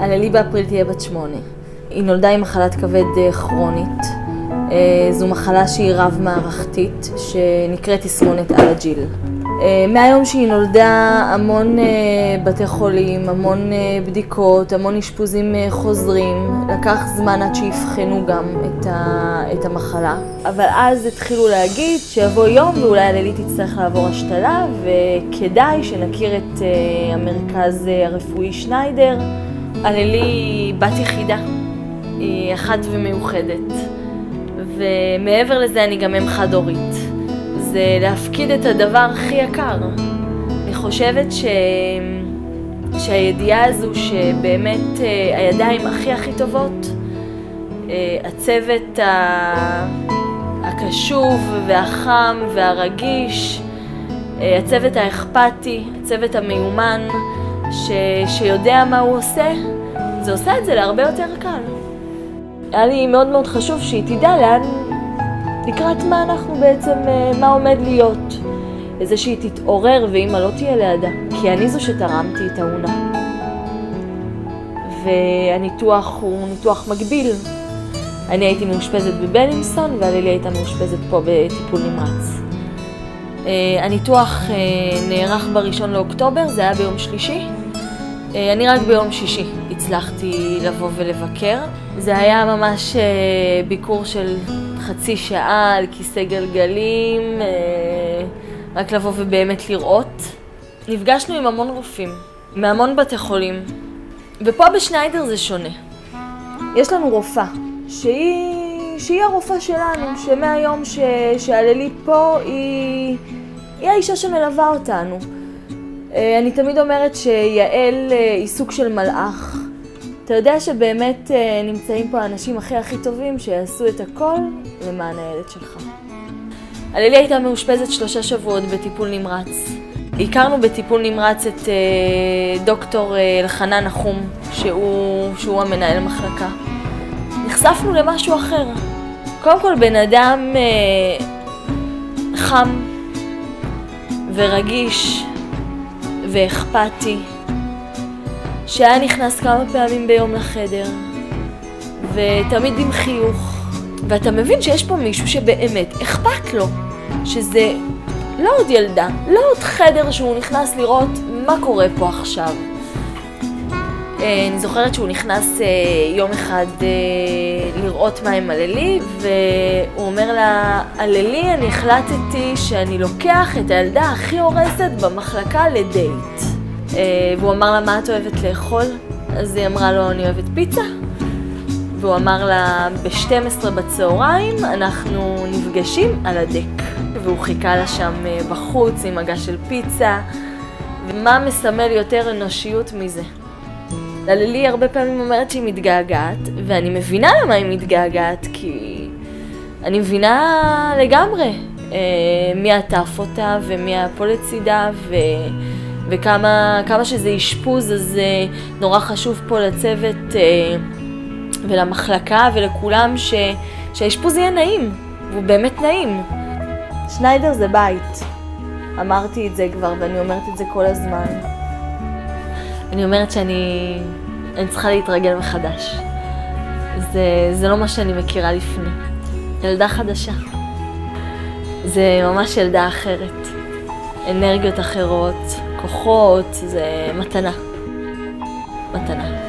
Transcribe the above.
הללי באפריל תהיה בת שמונה. היא נולדה עם מחלת כבד אה, כרונית. אה, זו מחלה שהיא רב-מערכתית, שנקראת תסמונת על הג'יל. אה, מהיום שהיא נולדה המון בתי חולים, המון בדיקות, המון אשפוזים חוזרים. לקח זמן עד שיבחנו גם את, ה, את המחלה. אבל אז התחילו להגיד שיבוא יום ואולי הלילית תצטרך לעבור השתלה, וכדאי שנכיר את המרכז הרפואי שניידר. הללי בת יחידה, היא אחת ומיוחדת. ומעבר לזה אני גם אם חד-הורית. זה להפקיד את הדבר הכי יקר. אני חושבת ש... שהידיעה הזו שבאמת אה, הידיים הכי הכי טובות, אה, הצוות הקשוב והחם והרגיש, אה, הצוות האכפתי, הצוות המיומן, ש... שיודע מה הוא עושה, זה עושה את זה להרבה יותר קל. היה לי מאוד מאוד חשוב שהיא תדע לאן, לקראת מה אנחנו בעצם, אה, מה עומד להיות. לזה שהיא תתעורר ואימא לא תהיה לידה, כי אני זו שתרמתי את האונה. והניתוח הוא ניתוח מקביל. אני הייתי מאושפזת בבלינסון והלילי הייתה מאושפזת פה בטיפול נמרץ. אה, הניתוח אה, נערך בראשון לאוקטובר, זה היה ביום שלישי. אה, אני רק ביום שישי הצלחתי לבוא ולבקר. זה היה ממש ביקור של חצי שעה על כיסא גלגלים, רק לבוא ובאמת לראות. נפגשנו עם המון רופאים, מהמון בתי חולים, ופה בשניידר זה שונה. יש לנו רופאה, שהיא, שהיא הרופאה שלנו, שמהיום שהללי פה היא... היא האישה שמלווה אותנו. אה, אני תמיד אומרת שיעל אה, היא סוג של מלאך. אתה יודע שבאמת אה, נמצאים פה האנשים הכי הכי טובים שיעשו את הכל למען הילד שלך. הלילי הייתה מאושפזת שלושה שבועות בטיפול נמרץ. הכרנו בטיפול נמרץ את דוקטור אלחנן נחום, שהוא, שהוא המנהל מחלקה. נחשפנו למשהו אחר. קודם כל, בן אדם חם, ורגיש ואכפתי, שהיה נכנס כמה פעמים ביום לחדר, ותמיד עם חיוך, ואתה מבין שיש פה מישהו שבאמת אכפת לו, שזה לא עוד ילדה, לא עוד חדר שהוא נכנס לראות מה קורה פה עכשיו. אה, אני זוכרת שהוא נכנס אה, יום אחד אה, לראות מה עם הללי, והוא אומר לה, הללי, אני החלטתי שאני לוקח את הילדה הכי הורסת במחלקה לדייט. והוא אמר לה, מה את אוהבת לאכול? אז היא אמרה לו, אני אוהבת פיצה. והוא אמר לה, ב-12 בצהריים אנחנו נפגשים על הדק. והוא חיכה לה שם בחוץ עם מגש של פיצה. ומה מסמל יותר אנושיות מזה? ללי הרבה פעמים אומרת שהיא מתגעגעת, ואני מבינה למה היא מתגעגעת, כי אני מבינה לגמרי אה, מי עטף אותה ומי היה פה לצידה, ו... וכמה שזה אשפוז, אז אה, נורא חשוב פה לצוות אה, ולמחלקה ולכולם ש... שהאשפוז יהיה נעים, והוא באמת נעים. שניידר זה בית. אמרתי את זה כבר ואני אומרת את זה כל הזמן. אני אומרת שאני אני צריכה להתרגל מחדש. זה, זה לא מה שאני מכירה לפני. ילדה חדשה. זה ממש ילדה אחרת. אנרגיות אחרות, כוחות, זה מתנה. מתנה.